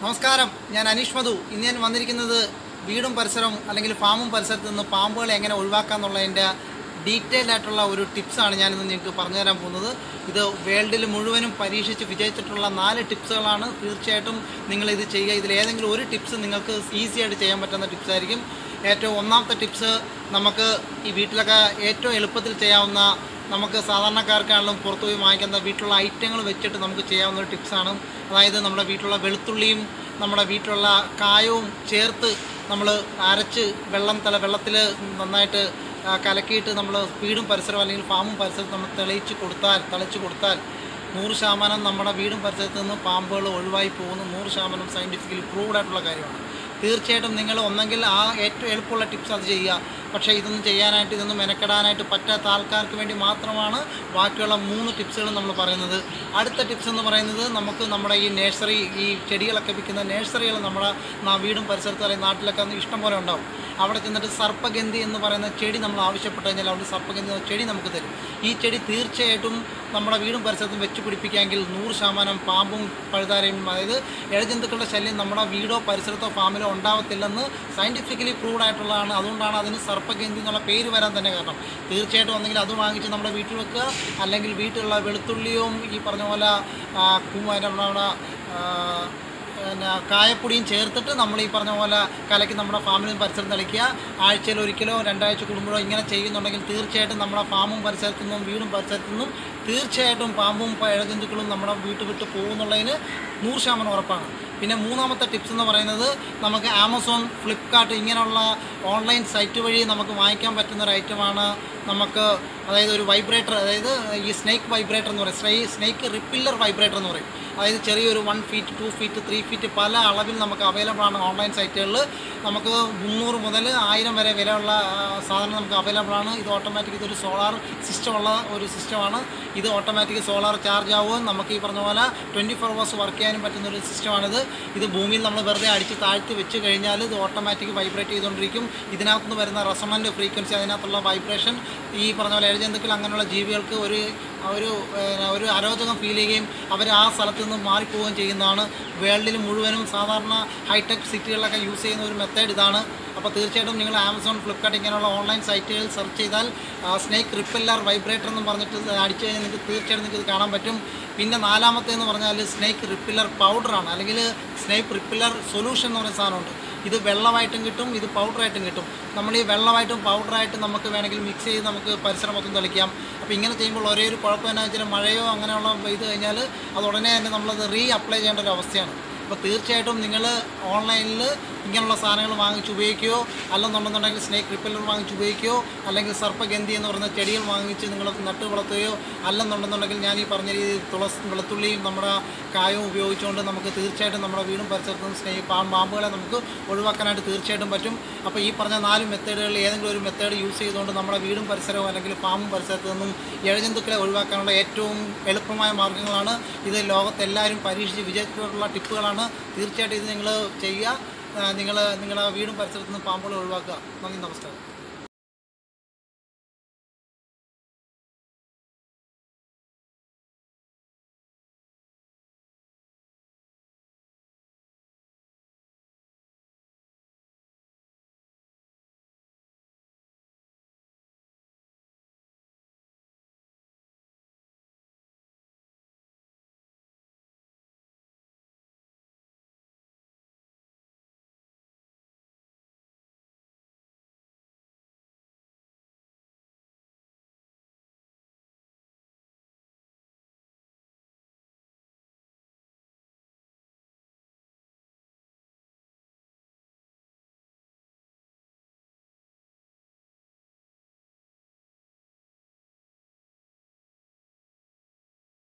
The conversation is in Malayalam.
നമസ്കാരം. ഞാൻ അനീഷ് മധു. ഇന്ന് ഞാൻ വന്നിരിക്കുന്നത് വീടും പരിസരവും അല്ലെങ്കിൽ ഫാമും പരിസരത്ത് നിന്ന് പാമ്പുകളെ എങ്ങനെ ഒഴിവാക്കാം എന്നുള്ളതിന്റെ ഡീറ്റെയിൽ ആയിട്ടുള്ള ഒരു ടിപ്സാണ് ഞാനിന്ന് നിങ്ങൾക്ക് പറഞ്ഞു തരാൻ പോകുന്നത്. ഇത് വേൾഡിൽ മുഴുവനും പരീക്ഷിച്ച് വിജയിച്ചിട്ടുള്ള നാല് ടിപ്സുകളാണ്. തീർച്ചയായിട്ടും നിങ്ങൾ ഇത് ചെയ്യുക. ഇതിൽ ഏതെങ്കിലും ഒരു ടിപ്സ് നിങ്ങൾക്ക് ഈസി ആയിട്ട് ചെയ്യാൻ പറ്റുന്ന ടിപ്സ് ആയിരിക്കും. ഏറ്റവും ഒന്നാമത്തെ ടിപ്സ് നമുക്ക് ഈ വീട്ടിലൊക്കെ ഏറ്റവും എളുപ്പത്തിൽ ചെയ്യാവുന്ന നമുക്ക് സാധാരണക്കാർക്കാണെങ്കിലും പുറത്തു പോയി വാങ്ങിക്കുന്ന വീട്ടിലുള്ള ഐറ്റങ്ങൾ വെച്ചിട്ട് നമുക്ക് ചെയ്യാവുന്ന ഒരു ടിപ്സാണ്. അതായത് നമ്മുടെ വീട്ടിലുള്ള വെളുത്തുള്ളിയും നമ്മുടെ വീട്ടിലുള്ള കായവും ചേർത്ത് നമ്മൾ അരച്ച് വെള്ളം തല വെള്ളത്തിൽ നന്നായിട്ട് കലക്കിയിട്ട് നമ്മൾ വീടും പരിസരവും അല്ലെങ്കിൽ ഫാമും പരിസരത്ത് നമ്മൾ തെളിയിച്ച് കൊടുത്താൽ തളിച്ച് കൊടുത്താൽ നൂറ് ശതമാനം നമ്മുടെ വീടും പരിസരത്ത് നിന്ന് പാമ്പുകൾ ഒഴിവായി പോകുന്നു. നൂറ് ശതമാനം സയന്റിഫിക്കലി പ്രൂവ്ഡ് ആയിട്ടുള്ള കാര്യമാണ്. തീർച്ചയായിട്ടും നിങ്ങൾ ഒന്നെങ്കിൽ ആ ഏറ്റവും എളുപ്പമുള്ള ടിപ്സ് അത് ചെയ്യുക. പക്ഷേ ഇതൊന്നും ചെയ്യാനായിട്ട് ഇതൊന്നും മെനക്കെടാനായിട്ട് പറ്റാത്ത ആൾക്കാർക്ക് വേണ്ടി മാത്രമാണ് ബാക്കിയുള്ള മൂന്ന് ടിപ്സുകൾ നമ്മൾ പറയുന്നത്. അടുത്ത ടിപ്സ് എന്ന് പറയുന്നത് നമുക്ക് നമ്മുടെ ഈ നേഴ്സറി ഈ ചെടികളൊക്കെ വിൽക്കുന്ന നേഴ്സറികൾ നമ്മുടെ വീടും പരിസരത്തും അല്ലെങ്കിൽ നാട്ടിലൊക്കെ ഇഷ്ടം പോലെ ഉണ്ടാവും. അവിടെ ചെന്നിട്ട് സർപ്പഗന്ധി എന്ന് പറയുന്ന ചെടി നമ്മൾ ആവശ്യപ്പെട്ട് കഴിഞ്ഞാൽ അവിടെ സർപ്പഗന്ധി എന്ന ചെടി നമുക്ക് തരും. ഈ ചെടി തീർച്ചയായിട്ടും നമ്മുടെ വീടും പരിസരത്തും വെച്ച് പിടിപ്പിക്കാമെങ്കിൽ നൂറ് ശതമാനം പാമ്പും പഴുതാരയും അതായത് ഇഴജന്തുക്കളുടെ ശല്യം നമ്മുടെ വീടോ പരിസരത്തോ ഫാമിലോ ഉണ്ടാവത്തില്ലെന്ന് സയന്റിഫിക്കലി പ്രൂവ്ഡ് ആയിട്ടുള്ളതാണ്. അതുകൊണ്ടാണ് അതിന് സർപ്പഗന്ധി എന്നുള്ള പേര് വരാൻ തന്നെ കാരണം. തീർച്ചയായിട്ടും ഒന്നെങ്കിൽ അത് വാങ്ങിച്ച് നമ്മുടെ വീട്ടിൽ വെക്കുക അല്ലെങ്കിൽ വീട്ടിലുള്ള വെളുത്തുള്ളിയും ഈ പറഞ്ഞ പോലെ നമ്മുടെ പിന്നെ കായപ്പൊടിയും ചേർത്തിട്ട് നമ്മൾ ഈ പറഞ്ഞ പോലെ കലക്കി നമ്മുടെ ഫാമിലും പരിസരത്ത് തളിക്കുക ആഴ്ചയിൽ ഒരിക്കലോ രണ്ടാഴ്ച കൂടുമ്പോഴോ ഇങ്ങനെ ചെയ്യുന്നുണ്ടെങ്കിൽ തീർച്ചയായിട്ടും നമ്മുടെ ഫാമും പരിസരത്തു നിന്നും വീടും പരിസരത്തു നിന്നും തീർച്ചയായിട്ടും പാമ്പും പഴജന്തുക്കളും നമ്മുടെ വീട്ട് വിട്ട് പോകുന്നുള്ളതിന് നൂറ് ശതമാനം ഉറപ്പാണ്. പിന്നെ മൂന്നാമത്തെ ടിപ്സ് എന്ന് പറയുന്നത് നമുക്ക് ആമസോൺ ഫ്ലിപ്കാർട്ട് ഇങ്ങനെയുള്ള ഓൺലൈൻ സൈറ്റ് വഴി നമുക്ക് വാങ്ങിക്കാൻ പറ്റുന്ന ഒരു ഐറ്റമാണ് നമുക്ക് അതായത് ഒരു വൈബ്രേറ്റർ അതായത് ഈ സ്നേക്ക് വൈബ്രേറ്റർ എന്ന് പറയും. സ്നൈ സ്നേക്ക് റിപ്പില്ലർ വൈബ്രേറ്റർ എന്ന് പറയും. അതായത് ചെറിയൊരു one feet two feet three feet പല അളവിൽ നമുക്ക് അവൈലബിൾ ആണ് ഓൺലൈൻ സൈറ്റുകളിൽ നമുക്ക് മുന്നൂറ് മുതൽ ആയിരം വരെ വിലയുള്ള സാധനം നമുക്ക് അവൈലബിൾ ആണ്. ഇത് ഓട്ടോമാറ്റിക് ഇതൊരു സോളാർ സിസ്റ്റമുള്ള ഒരു സിസ്റ്റമാണ് ഇത് ഓട്ടോമാറ്റിക് സോളാർ ചാർജ് ആവുകയും നമുക്ക് ഈ പറഞ്ഞ പോലെ ട്വന്റി ഫോർ അവേഴ്സ് വർക്ക് ചെയ്യാനും പറ്റുന്ന ഒരു സിസ്റ്റമാണിത് ഇത് ഭൂമിയിൽ നമ്മൾ വെറുതെ അടിച്ച് താഴ്ത്തി വെച്ച് കഴിഞ്ഞാൽ ഇത് ഓട്ടോമാറ്റിക് വൈബ്രേറ്റ് ചെയ്തുകൊണ്ടിരിക്കും. ഇതിനകത്തുനിന്ന് വരുന്ന റെസമന്റ് ഫ്രീക്വൻസി അതിനകത്തുള്ള വൈബ്രേഷൻ ഈ പറഞ്ഞ പോലെ ഇഴജന്തുക്കൾ അങ്ങനെയുള്ള ജീവികൾക്ക് ഒരു ഒരു ഒരു അരോചകം ഫീൽ ചെയ്യുകയും അവർ ആ സ്ഥലത്ത് നിന്ന് മാറിപ്പോവുകയും ചെയ്യുന്നതാണ്. വേൾഡിൽ മുഴുവനും സാധാരണ ഹൈടെക് സിറ്റികളിലൊക്കെ യൂസ് ചെയ്യുന്ന ഒരു മെത്തേഡ് ഇതാണ്. അപ്പോൾ തീർച്ചയായിട്ടും നിങ്ങൾ ആമസോൺ ഫ്ലിപ്കാർട്ട് ഇങ്ങനെയുള്ള ഓൺലൈൻ സൈറ്റുകളിൽ സെർച്ച് ചെയ്താൽ സ്നേക്ക് റിപ്പല്ലർ വൈബ്രേറ്റർ എന്ന് പറഞ്ഞിട്ട് അടിച്ചു കഴിഞ്ഞാൽ നിങ്ങൾക്ക് തീർച്ചയായിട്ടും നിങ്ങൾക്ക് ഇത് കാണാൻ പറ്റും. പിന്നെ നാലാമത്തേന്ന് പറഞ്ഞാൽ സ്നേക്ക് റിപ്പില്ലർ പൗഡറാണ് അല്ലെങ്കിൽ സ്നേക്ക് റിപ്പില്ലർ സൊല്യൂഷൻ എന്ന് പറയുന്ന സാധനമുണ്ട്. ഇത് വെള്ളമായിട്ടും കിട്ടും ഇത് പൗഡറായിട്ടും കിട്ടും. നമ്മൾ ഈ വെള്ളമായിട്ടും പൗഡറായിട്ടും നമുക്ക് വേണമെങ്കിൽ മിക്സ് ചെയ്ത് നമുക്ക് പരിസരം മൊത്തം തെളിക്കാം. അപ്പോൾ ഇങ്ങനെ ചെയ്യുമ്പോൾ ഒരേ ഒരു കുഴപ്പം എന്നാ വെച്ചാൽ മഴയോ അങ്ങനെയുള്ള ഇത് കഴിഞ്ഞാൽ അത് ഉടനെ തന്നെ നമ്മളത് റീ അപ്ലൈ ചെയ്യേണ്ട ഒരു അവസ്ഥയാണ്. അപ്പോൾ തീർച്ചയായിട്ടും നിങ്ങൾ ഓൺലൈനിൽ ഇങ്ങനെയുള്ള സാധനങ്ങൾ വാങ്ങിച്ച് ഉപയോഗിക്കുകയോ അല്ലെന്നുണ്ടെന്നുണ്ടെങ്കിൽ സ്നേക്ക് റിപ്പല്ലർ വാങ്ങിച്ച് ഉപയോഗിക്കുകയോ അല്ലെങ്കിൽ സർപ്പഗന്ധി എന്ന് പറയുന്ന ചെടികൾ വാങ്ങിച്ച് നിങ്ങൾ നട്ട് വളർത്തുകയോ അല്ലെന്നുണ്ടെന്നുണ്ടെങ്കിൽ ഞാൻ ഈ പറഞ്ഞ രീതിയിൽ തുളസ് വെളുത്തുള്ളിയും നമ്മുടെ കായവും ഉപയോഗിച്ചുകൊണ്ട് നമുക്ക് തീർച്ചയായിട്ടും നമ്മുടെ വീടും പരിസരത്തും സ്നേഹി പാമ്പ് പാമ്പുകളെ നമുക്ക് ഒഴിവാക്കാനായിട്ട് തീർച്ചയായിട്ടും പറ്റും. അപ്പോൾ ഈ പറഞ്ഞ നാല് മെത്തേഡുകളിൽ ഏതെങ്കിലും ഒരു മെത്തേഡ് യൂസ് ചെയ്തുകൊണ്ട് നമ്മുടെ വീടും പരിസരവും അല്ലെങ്കിൽ ഫാമും പരിസരത്തു നിന്നും ഇഴജന്തുക്കളെ ഒഴിവാക്കാനുള്ള ഏറ്റവും എളുപ്പമായ മാർഗങ്ങളാണ് ഇത്. ലോകത്തെല്ലാവരും പരീക്ഷിച്ച് വിജയിച്ചിട്ടുള്ള ടിപ്പുകളാണ് തീർച്ചയായിട്ടും ഇത് നിങ്ങൾ ചെയ്യുക. നിങ്ങൾ നിങ്ങളുടെ വീടും പരിസരത്തു നിന്ന് പാമ്പുകളെ ഒഴിവാക്കുക. നന്ദി നമസ്കാരം.